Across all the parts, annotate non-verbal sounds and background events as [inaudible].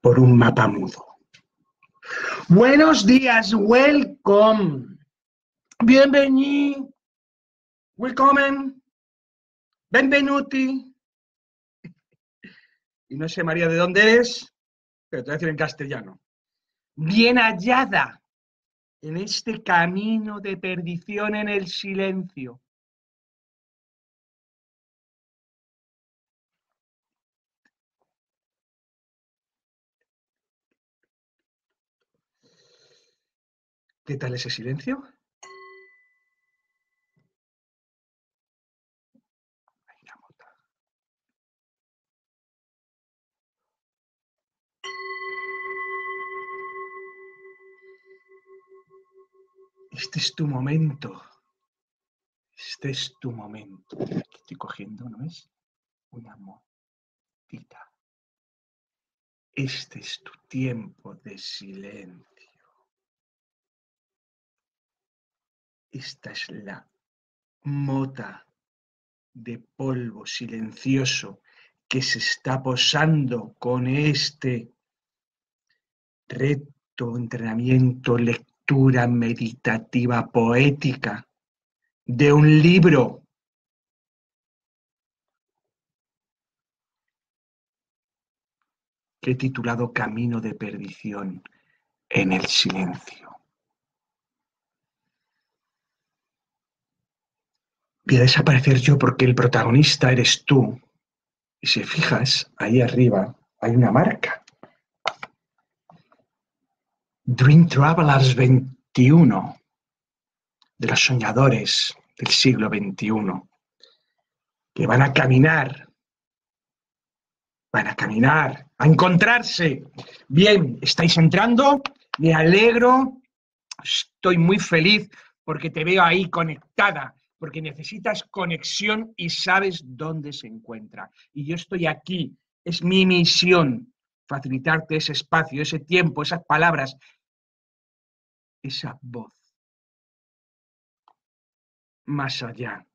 por un mapa mudo. Buenos días, welcome. Bienvenido. Welcome. Benvenuti. Y no sé, María, de dónde eres, pero te voy a decir en castellano. Bien hallada en este camino de perdición en el silencio. ¿Qué tal ese silencio? Este es tu momento. Este es tu momento. Aquí estoy cogiendo, ¿no es? Una motita. Este es tu tiempo de silencio. Esta es la mota de polvo silencioso que se está posando con este reto, entrenamiento, lectura meditativa, poética de un libro. que he titulado Camino de Perdición en el Silencio. Voy a desaparecer yo porque el protagonista eres tú. Y si fijas, ahí arriba hay una marca. Dream Travelers 21, de los soñadores del siglo XXI, que van a caminar, van a caminar, a encontrarse. Bien, estáis entrando, me alegro, estoy muy feliz porque te veo ahí conectada porque necesitas conexión y sabes dónde se encuentra. Y yo estoy aquí, es mi misión facilitarte ese espacio, ese tiempo, esas palabras, esa voz, más allá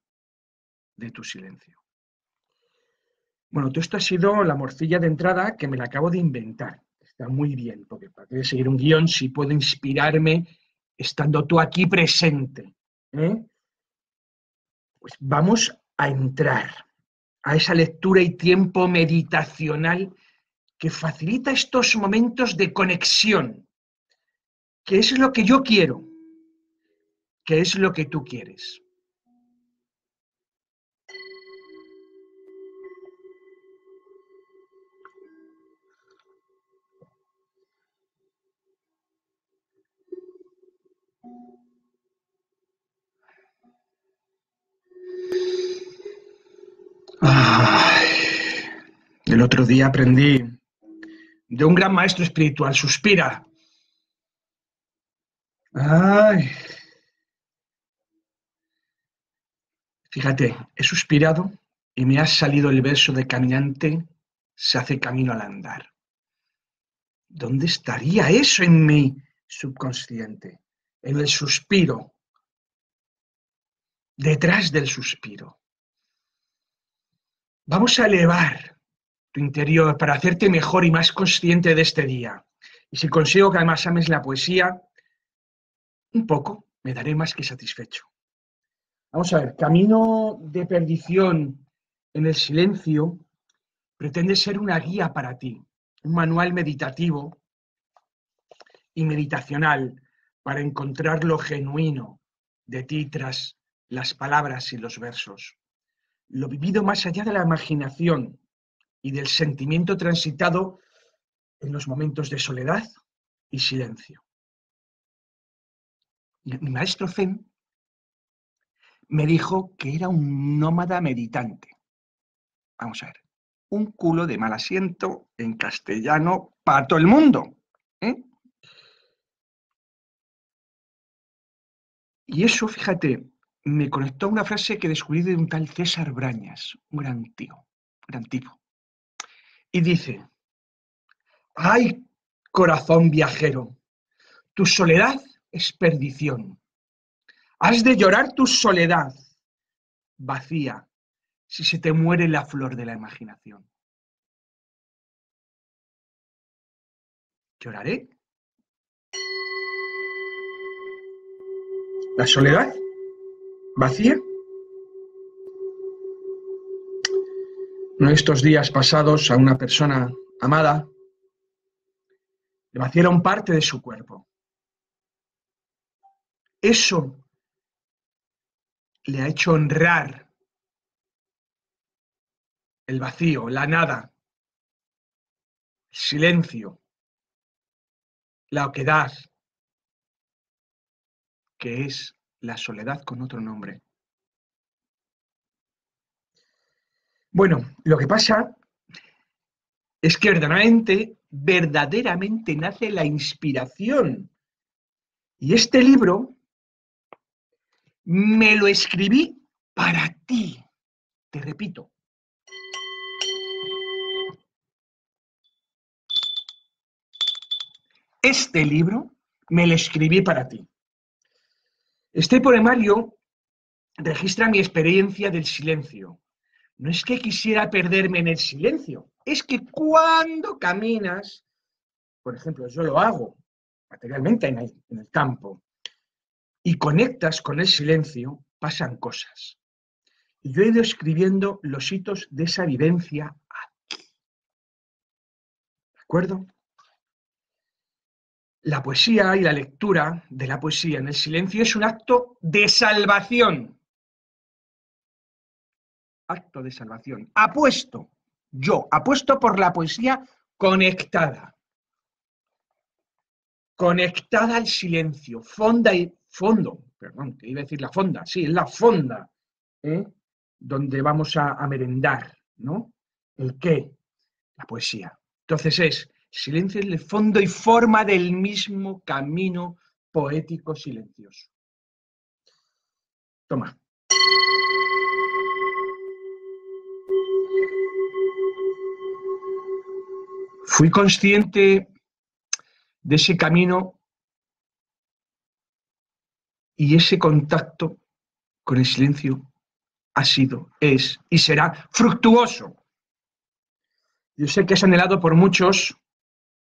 de tu silencio. Bueno, todo esto ha sido la morcilla de entrada que me la acabo de inventar. Está muy bien, porque para seguir un guion si puedo inspirarme estando tú aquí presente. ¿eh? Pues vamos a entrar a esa lectura y tiempo meditacional que facilita estos momentos de conexión, que es lo que yo quiero, que es lo que tú quieres. El otro día aprendí de un gran maestro espiritual, suspira. Ay. Fíjate, he suspirado y me ha salido el verso de caminante se hace camino al andar. ¿Dónde estaría eso en mi subconsciente? En el suspiro, detrás del suspiro. Vamos a elevar tu interior para hacerte mejor y más consciente de este día. Y si consigo que además ames la poesía, un poco, me daré más que satisfecho. Vamos a ver, Camino de Perdición en el Silencio pretende ser una guía para ti, un manual meditativo y meditacional para encontrar lo genuino de ti tras las palabras y los versos lo vivido más allá de la imaginación y del sentimiento transitado en los momentos de soledad y silencio. Mi maestro Zen me dijo que era un nómada meditante. Vamos a ver, un culo de mal asiento en castellano para todo el mundo. ¿eh? Y eso, fíjate, me conectó una frase que descubrí de un tal César Brañas, un gran tío, gran tipo. Y dice, ay, corazón viajero, tu soledad es perdición. Has de llorar tu soledad vacía, si se te muere la flor de la imaginación? ¿Lloraré? ¿La soledad? ¿Vacía? De estos días pasados a una persona amada le vaciaron parte de su cuerpo. Eso le ha hecho honrar el vacío, la nada, el silencio, la oquedad, que es la soledad con otro nombre. Bueno, lo que pasa es que verdaderamente, verdaderamente nace la inspiración. Y este libro me lo escribí para ti. Te repito. Este libro me lo escribí para ti. Este poemario registra mi experiencia del silencio. No es que quisiera perderme en el silencio, es que cuando caminas, por ejemplo, yo lo hago materialmente en el, campo, y conectas con el silencio, pasan cosas. Y yo he ido escribiendo los hitos de esa vivencia aquí. ¿De acuerdo? La poesía y la lectura de la poesía en el silencio es un acto de salvación. Acto de salvación. Apuesto, yo apuesto por la poesía conectada. Conectada al silencio, fonda y fondo, perdón, que iba a decir la fonda, sí, es la fonda, ¿eh? donde vamos a, a merendar, ¿no? ¿El qué? La poesía. Entonces es Silencio es el fondo y forma del mismo camino poético silencioso. Toma. Fui consciente de ese camino y ese contacto con el silencio ha sido, es y será fructuoso. Yo sé que es anhelado por muchos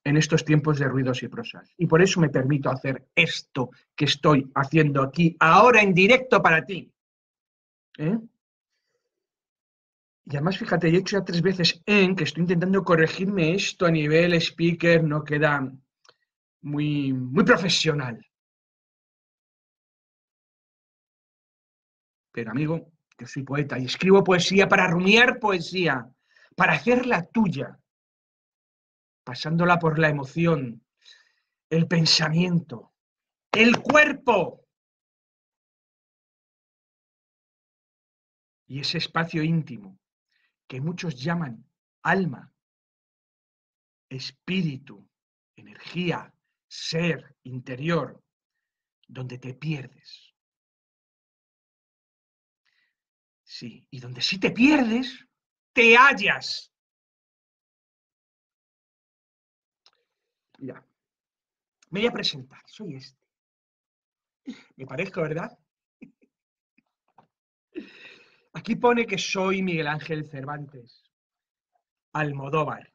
en estos tiempos de ruidos y prosas. Y por eso me permito hacer esto que estoy haciendo aquí, ahora en directo para ti. ¿Eh? Y además, fíjate, he hecho ya tres veces en que estoy intentando corregirme esto a nivel speaker, no queda muy, muy profesional. Pero amigo, que soy poeta y escribo poesía para rumiar poesía, para hacerla tuya pasándola por la emoción, el pensamiento, el cuerpo. Y ese espacio íntimo que muchos llaman alma, espíritu, energía, ser interior, donde te pierdes. Sí, y donde sí te pierdes, te hallas. Mira, me voy a presentar, soy este. Me parezco, ¿verdad? Aquí pone que soy Miguel Ángel Cervantes, Almodóvar.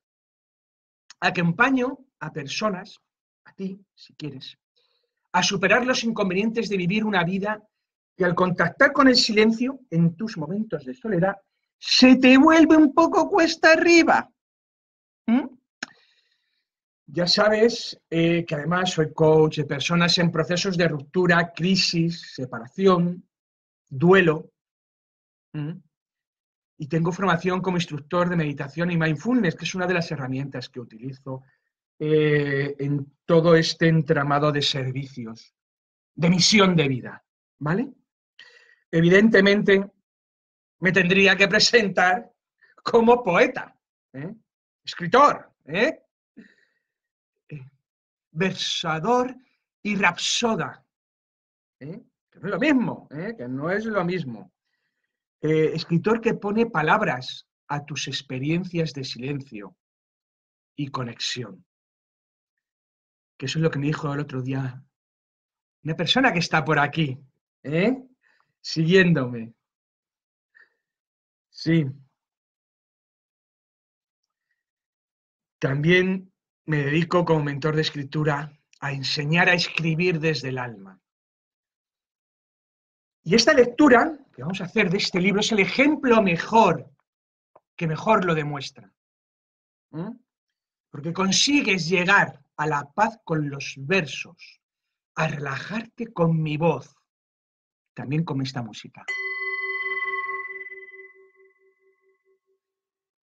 Acompaño a personas, a ti, si quieres, a superar los inconvenientes de vivir una vida que al contactar con el silencio en tus momentos de soledad, se te vuelve un poco cuesta arriba. ¿Mm? Ya sabes eh, que además soy coach de personas en procesos de ruptura, crisis, separación, duelo. Y tengo formación como instructor de meditación y mindfulness, que es una de las herramientas que utilizo eh, en todo este entramado de servicios, de misión de vida. ¿Vale? Evidentemente, me tendría que presentar como poeta, ¿eh? escritor, ¿eh? Versador y rapsoda. ¿eh? Que no es lo mismo, ¿eh? que no es lo mismo. Eh, escritor que pone palabras a tus experiencias de silencio y conexión. Que eso es lo que me dijo el otro día una persona que está por aquí, siguiéndome. Sí. También me dedico como mentor de escritura a enseñar a escribir desde el alma. Y esta lectura que vamos a hacer de este libro es el ejemplo mejor, que mejor lo demuestra. ¿Mm? Porque consigues llegar a la paz con los versos, a relajarte con mi voz, también con esta música.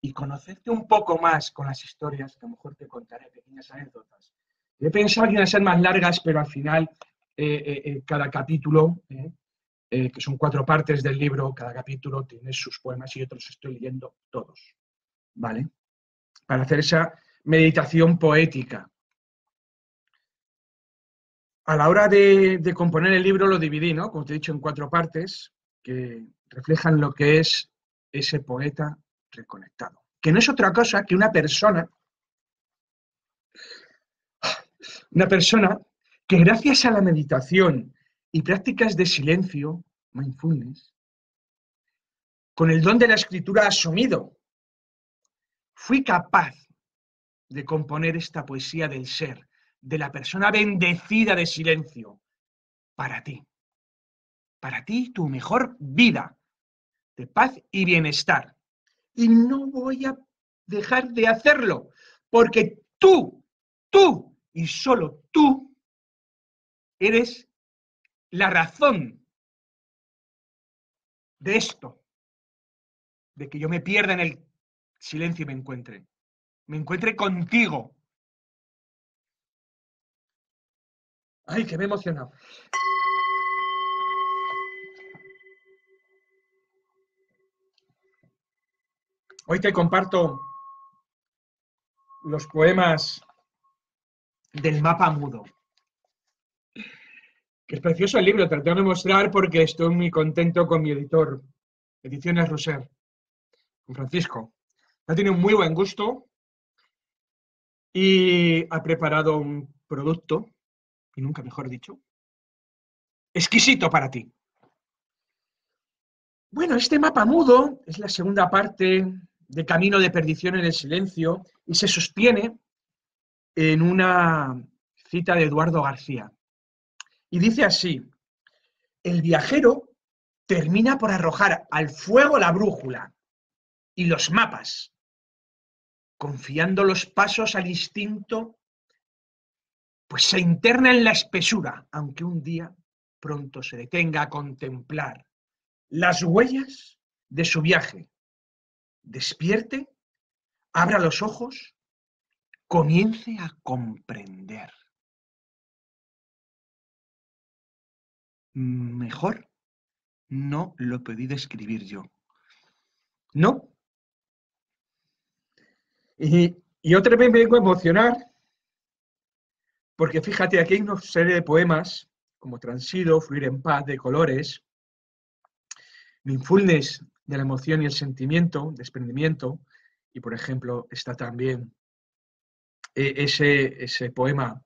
Y conocerte un poco más con las historias, que a lo mejor te contaré pequeñas anécdotas. He pensado que iban a ser más largas, pero al final eh, eh, eh, cada capítulo que son cuatro partes del libro, cada capítulo tiene sus poemas y otros estoy leyendo todos, ¿vale? Para hacer esa meditación poética. A la hora de, de componer el libro lo dividí, ¿no? Como te he dicho, en cuatro partes que reflejan lo que es ese poeta reconectado. Que no es otra cosa que una persona, una persona que gracias a la meditación y prácticas de silencio, mindfulness, con el don de la escritura asumido, fui capaz de componer esta poesía del ser, de la persona bendecida de silencio, para ti, para ti tu mejor vida de paz y bienestar. Y no voy a dejar de hacerlo, porque tú, tú y solo tú eres la razón de esto, de que yo me pierda en el silencio y me encuentre, me encuentre contigo. Ay, que me he emocionado. Hoy te comparto los poemas del mapa mudo es precioso el libro, te lo tengo que mostrar porque estoy muy contento con mi editor, Ediciones Roser, con Francisco. Ha tenido un muy buen gusto y ha preparado un producto, y nunca mejor dicho, exquisito para ti. Bueno, este mapa mudo es la segunda parte de Camino de Perdición en el Silencio y se sostiene en una cita de Eduardo García. Y dice así, el viajero termina por arrojar al fuego la brújula y los mapas, confiando los pasos al instinto, pues se interna en la espesura, aunque un día pronto se detenga a contemplar las huellas de su viaje. Despierte, abra los ojos, comience a comprender. mejor no lo pedí describir yo. ¿No? Y, otra vez me vengo a emocionar, porque fíjate, aquí hay una serie de poemas, como Transido, Fluir en Paz, de colores, Mindfulness de la emoción y el sentimiento, desprendimiento, y por ejemplo está también eh, ese, ese poema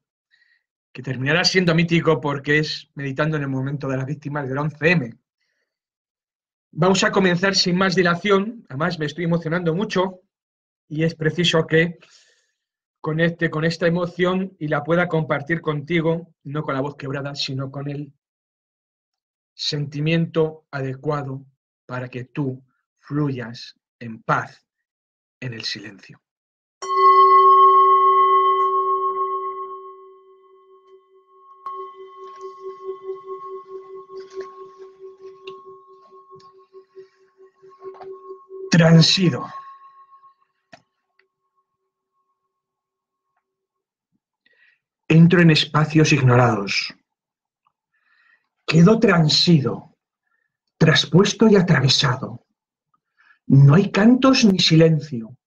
que terminará siendo mítico porque es meditando en el momento de las víctimas del 11M. Vamos a comenzar sin más dilación, además me estoy emocionando mucho y es preciso que conecte con esta emoción y la pueda compartir contigo, no con la voz quebrada, sino con el sentimiento adecuado para que tú fluyas en paz en el silencio. Transido. Entro en espacios ignorados. Quedo transido, traspuesto y atravesado. No hay cantos ni silencio.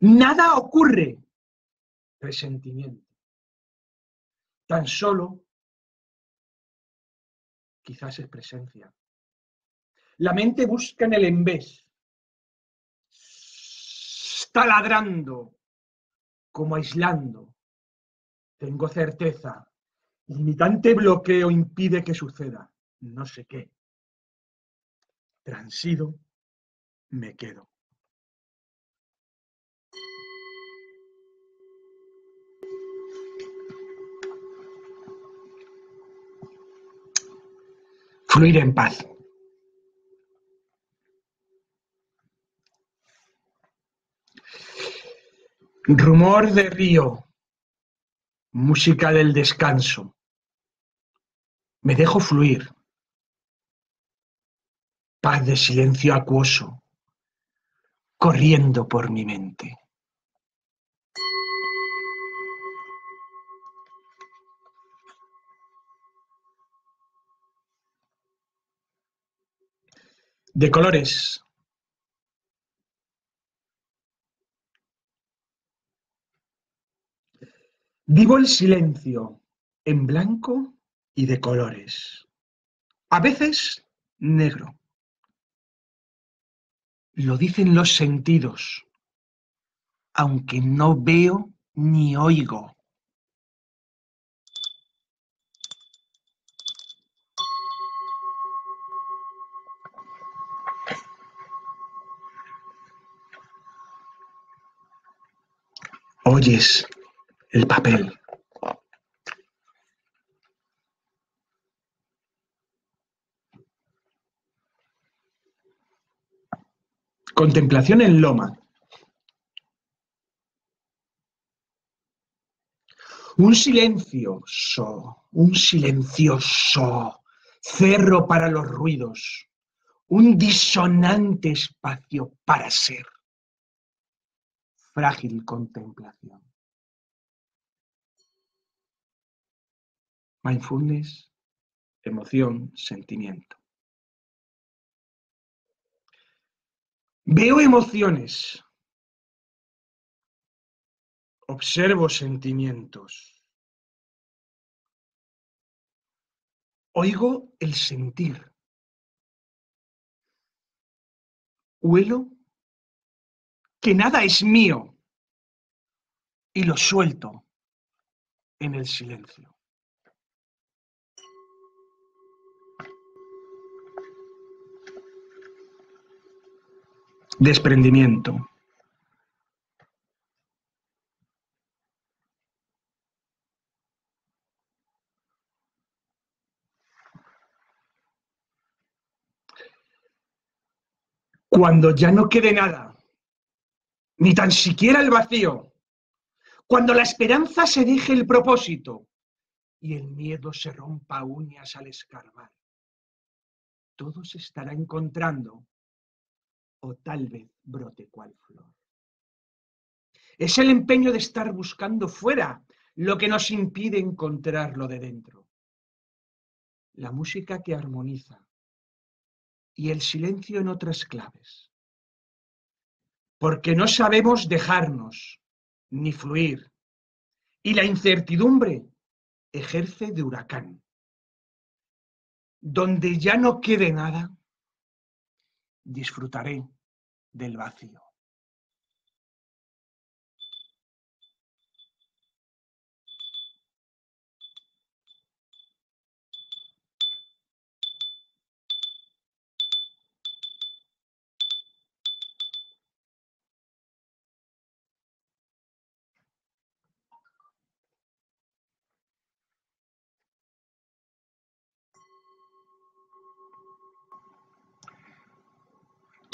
Nada ocurre. Presentimiento. Tan solo, quizás es presencia. La mente busca en el envés está ladrando, como aislando. Tengo certeza. Limitante bloqueo impide que suceda. No sé qué. Transido, me quedo. Fluir en paz. Rumor de río, música del descanso. Me dejo fluir. Paz de silencio acuoso, corriendo por mi mente. De colores. Vivo el silencio en blanco y de colores. A veces negro. Lo dicen los sentidos, aunque no veo ni oigo. Oyes el papel. Contemplación en loma. Un silencioso, un silencioso cerro para los ruidos, un disonante espacio para ser. Frágil contemplación. Mindfulness, emoción, sentimiento. Veo emociones. Observo sentimientos. Oigo el sentir. Huelo que nada es mío y lo suelto en el silencio. Desprendimiento. Cuando ya no quede nada, ni tan siquiera el vacío, cuando la esperanza se deje el propósito y el miedo se rompa uñas al escarbar, todo se estará encontrando o tal vez brote cual flor. Es el empeño de estar buscando fuera lo que nos impide encontrarlo de dentro. La música que armoniza y el silencio en otras claves. Porque no sabemos dejarnos ni fluir y la incertidumbre ejerce de huracán. Donde ya no quede nada, disfrutaré del vacío.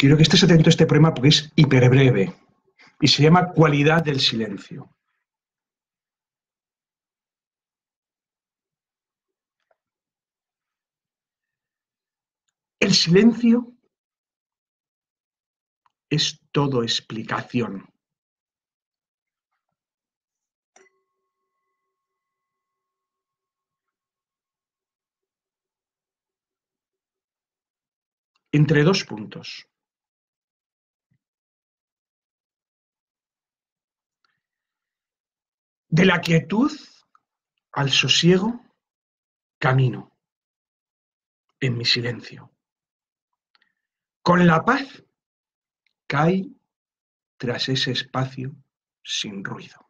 Quiero que estés atento a este poema porque es hiperbreve y se llama Cualidad del silencio. El silencio es todo explicación. Entre dos puntos. De la quietud al sosiego camino en mi silencio. Con la paz cae tras ese espacio sin ruido.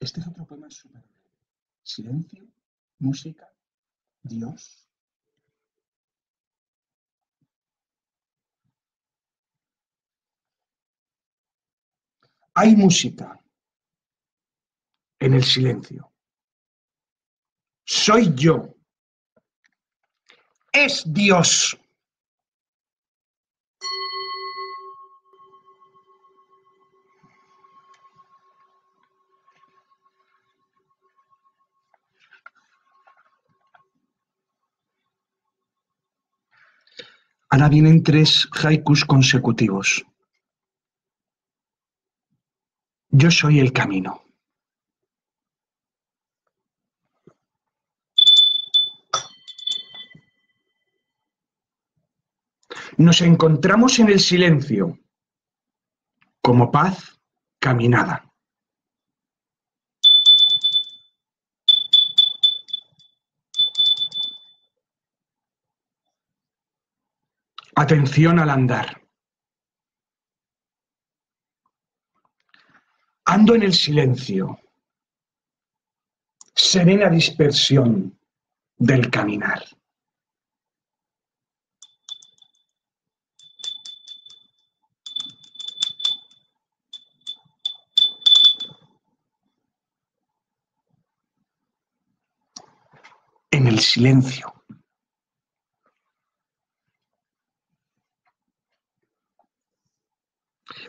Este es otro poema súper silencio, música, Dios. Hay música en el silencio. Soy yo. Es Dios. Ahora vienen tres haikus consecutivos. Yo soy el camino. Nos encontramos en el silencio como paz caminada. Atención al andar. En el silencio. Serena dispersión del caminar. En el silencio.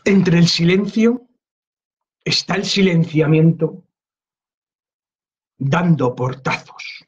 Entre el silencio está el silenciamiento dando portazos.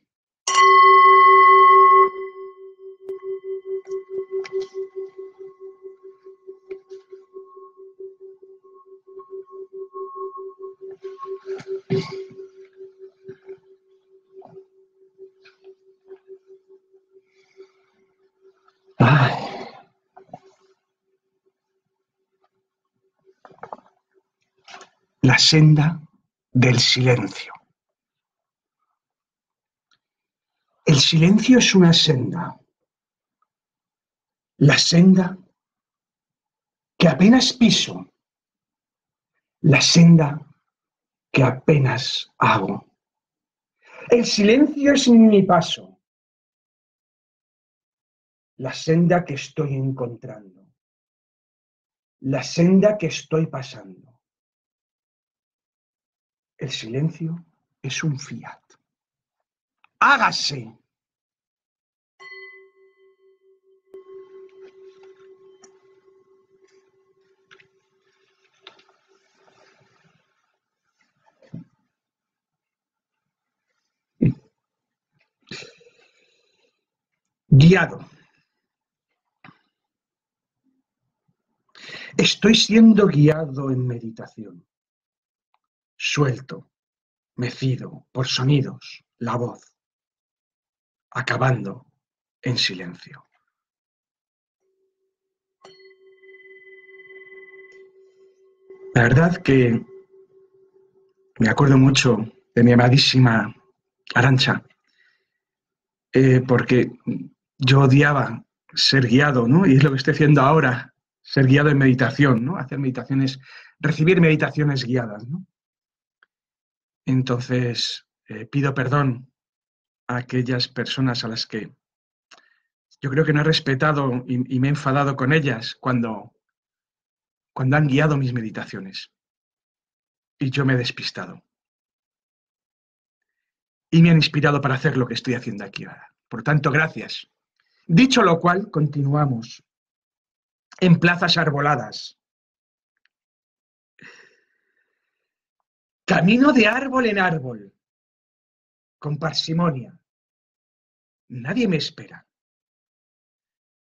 La senda del silencio. El silencio es una senda, la senda que apenas piso, la senda que apenas hago. El silencio es mi paso, la senda que estoy encontrando, la senda que estoy pasando. El silencio es un fiat. Hágase. Guiado. Estoy siendo guiado en meditación suelto, mecido por sonidos, la voz, acabando en silencio. La verdad que me acuerdo mucho de mi amadísima Arancha, eh, porque yo odiaba ser guiado, ¿no? Y es lo que estoy haciendo ahora, ser guiado en meditación, ¿no? Hacer meditaciones, recibir meditaciones guiadas, ¿no? Entonces, eh, pido perdón a aquellas personas a las que yo creo que no he respetado y, me he enfadado con ellas cuando, cuando han guiado mis meditaciones. Y yo me he despistado. Y me han inspirado para hacer lo que estoy haciendo aquí ahora. Por tanto, gracias. Dicho lo cual, continuamos en plazas arboladas, Camino de árbol en árbol, con parsimonia. Nadie me espera.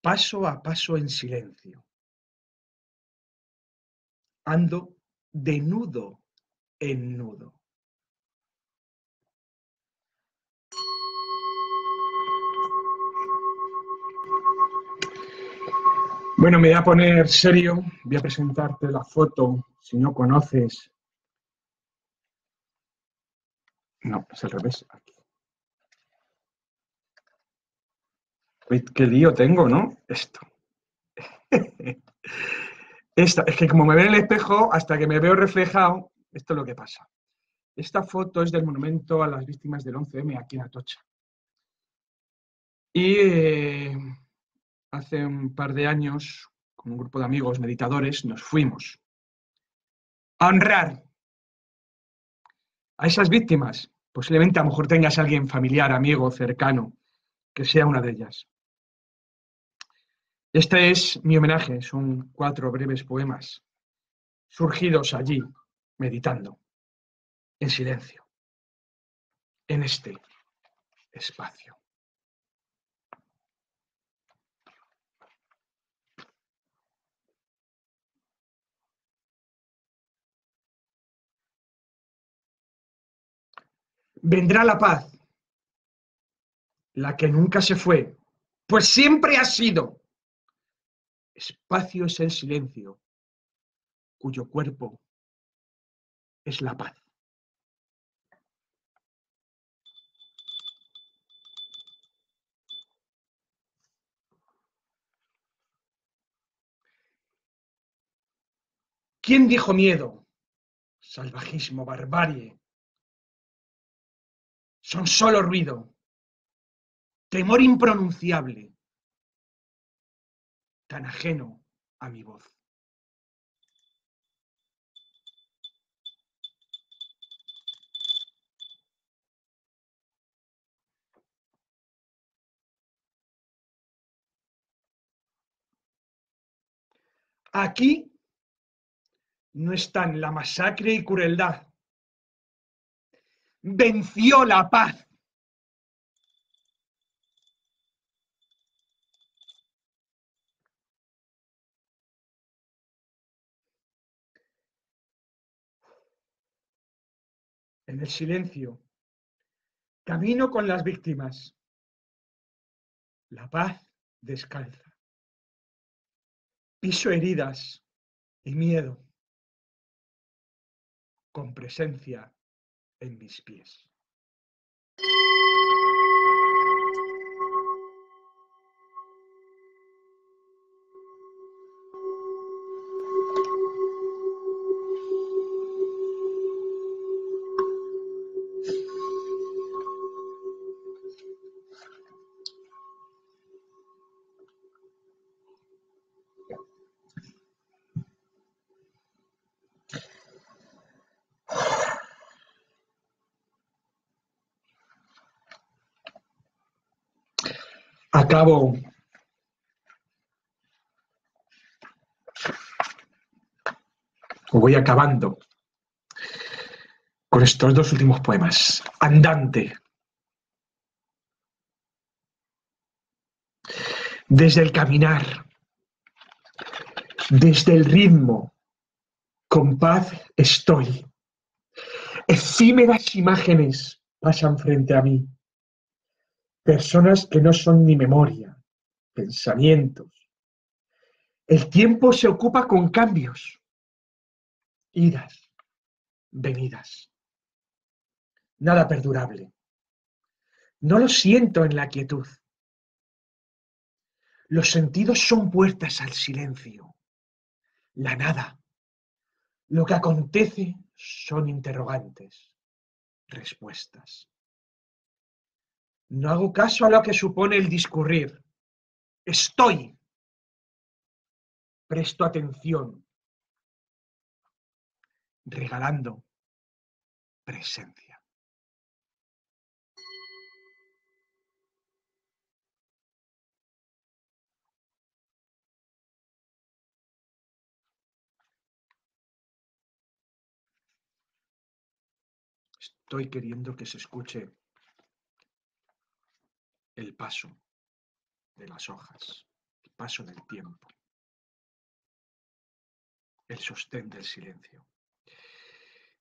Paso a paso en silencio. Ando de nudo en nudo. Bueno, me voy a poner serio, voy a presentarte la foto, si no conoces no, es al revés. Qué lío tengo, ¿no? Esto. [laughs] Esta, es que como me veo en el espejo, hasta que me veo reflejado, esto es lo que pasa. Esta foto es del monumento a las víctimas del 11M aquí en Atocha. Y eh, hace un par de años, con un grupo de amigos meditadores, nos fuimos a honrar a esas víctimas. Posiblemente a lo mejor tengas a alguien familiar, amigo, cercano, que sea una de ellas. Este es mi homenaje, son cuatro breves poemas surgidos allí, meditando, en silencio, en este espacio. Vendrá la paz, la que nunca se fue, pues siempre ha sido. Espacio es el silencio, cuyo cuerpo es la paz. ¿Quién dijo miedo? Salvajismo, barbarie. Son solo ruido, temor impronunciable, tan ajeno a mi voz. Aquí no están la masacre y crueldad. Venció la paz. En el silencio, camino con las víctimas. La paz descalza. Piso heridas y miedo con presencia en mis pies. Acabo o voy acabando con estos dos últimos poemas. Andante. Desde el caminar, desde el ritmo, con paz estoy. Efímeras imágenes pasan frente a mí personas que no son ni memoria, pensamientos. El tiempo se ocupa con cambios, idas, venidas. Nada perdurable. No lo siento en la quietud. Los sentidos son puertas al silencio, la nada. Lo que acontece son interrogantes, respuestas. No hago caso a lo que supone el discurrir. Estoy. Presto atención. Regalando presencia. Estoy queriendo que se escuche el paso de las hojas, el paso del tiempo, el sostén del silencio.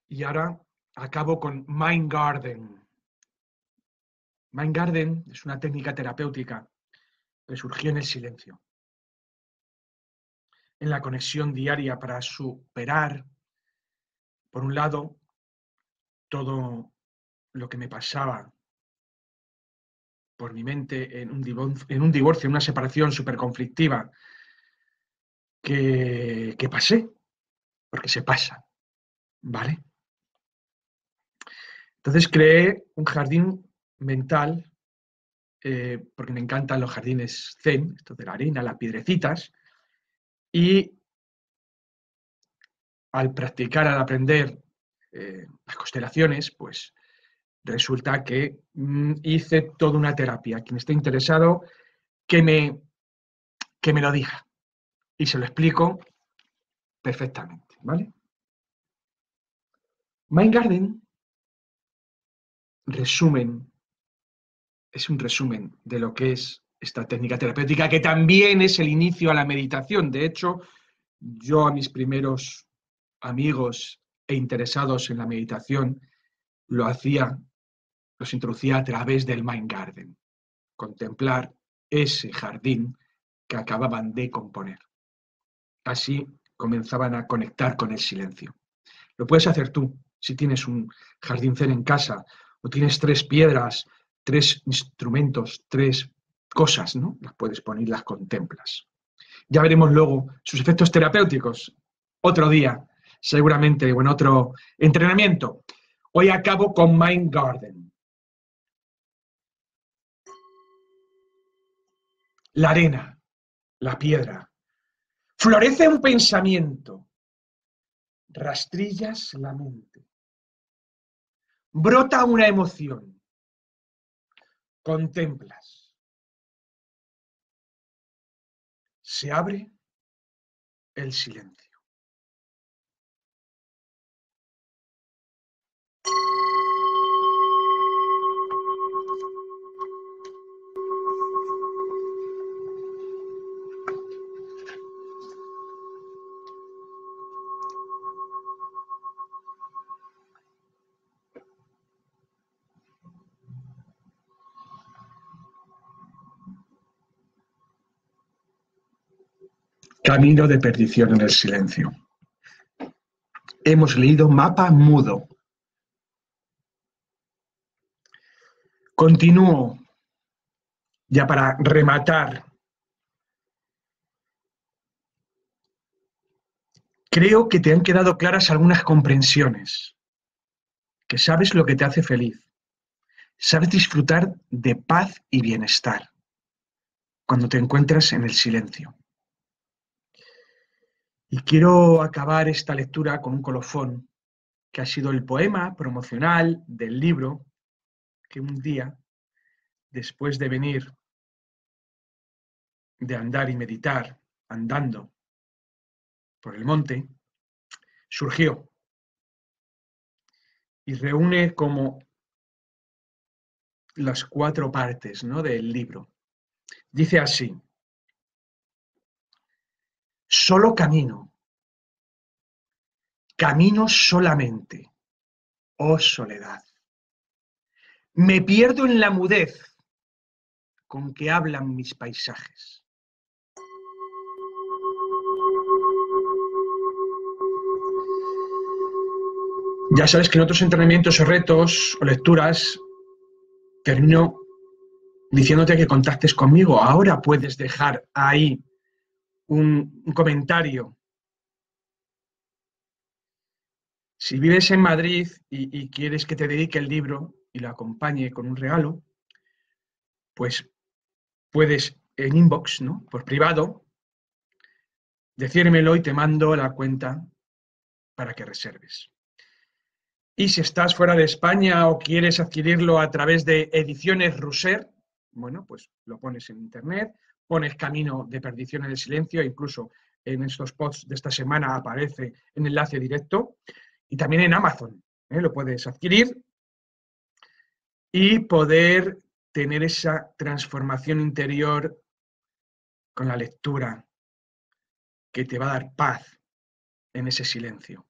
Y ahora acabo con Mind Garden. Mind Garden es una técnica terapéutica que surgió en el silencio, en la conexión diaria para superar, por un lado, todo lo que me pasaba por mi mente en un, divorcio, en, un divorcio, una separación súper conflictiva que, que pasé, porque se pasa, ¿vale? Entonces creé un jardín mental, eh, porque me encantan los jardines zen, esto de la arena, las piedrecitas, y al practicar, al aprender eh, las constelaciones, pues resulta que mm, hice toda una terapia. Quien esté interesado, que me, que me lo diga. Y se lo explico perfectamente, ¿vale? Mind Garden, resumen, es un resumen de lo que es esta técnica terapéutica, que también es el inicio a la meditación. De hecho, yo a mis primeros amigos e interesados en la meditación lo hacía, los introducía a través del Mind Garden, contemplar ese jardín que acababan de componer. Así comenzaban a conectar con el silencio. Lo puedes hacer tú, si tienes un jardín en casa o tienes tres piedras, tres instrumentos, tres cosas, ¿no? Las puedes poner las contemplas. Ya veremos luego sus efectos terapéuticos otro día, seguramente, o en otro entrenamiento. Hoy acabo con Mind Garden. La arena, la piedra. Florece un pensamiento. Rastrillas la mente. Brota una emoción. Contemplas. Se abre el silencio. Camino de perdición en el silencio. Hemos leído Mapa Mudo. Continúo ya para rematar. Creo que te han quedado claras algunas comprensiones, que sabes lo que te hace feliz, sabes disfrutar de paz y bienestar cuando te encuentras en el silencio. Y quiero acabar esta lectura con un colofón, que ha sido el poema promocional del libro que un día, después de venir de andar y meditar andando por el monte, surgió y reúne como las cuatro partes ¿no? del libro. Dice así, Solo camino. Camino solamente. Oh soledad. Me pierdo en la mudez con que hablan mis paisajes. Ya sabes que en otros entrenamientos o retos o lecturas termino diciéndote que contactes conmigo. Ahora puedes dejar ahí un, comentario. Si vives en Madrid y, quieres que te dedique el libro y lo acompañe con un regalo, pues puedes en inbox, ¿no? Por privado, decírmelo y te mando la cuenta para que reserves. Y si estás fuera de España o quieres adquirirlo a través de Ediciones Ruser, bueno, pues lo pones en internet pones camino de perdición en el silencio, incluso en estos posts de esta semana aparece en enlace directo, y también en Amazon, ¿eh? lo puedes adquirir y poder tener esa transformación interior con la lectura que te va a dar paz en ese silencio.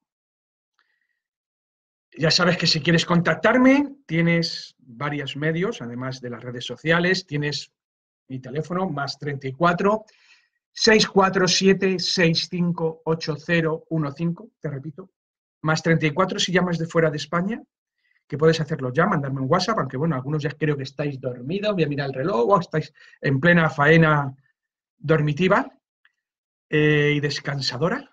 Ya sabes que si quieres contactarme, tienes varios medios, además de las redes sociales, tienes mi teléfono, más 34 647 658015, te repito, más 34 si llamas de fuera de España, que puedes hacerlo ya, mandarme un WhatsApp, aunque bueno, algunos ya creo que estáis dormidos, voy a mirar el reloj, o estáis en plena faena dormitiva eh, y descansadora.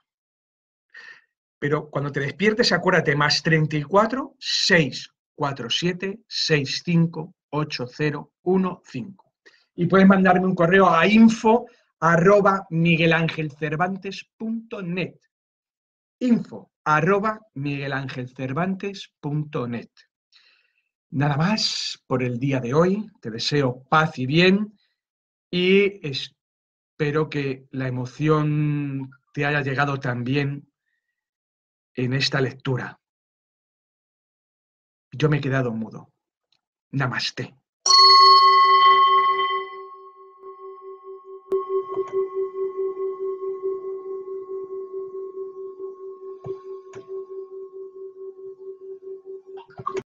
Pero cuando te despiertes, acuérdate, más 34 6 647-658015. Y puedes mandarme un correo a info arroba miguelangelcervantes.net. Info arroba miguelangelcervantes.net. Nada más por el día de hoy. Te deseo paz y bien y espero que la emoción te haya llegado también en esta lectura. Yo me he quedado mudo. Namaste.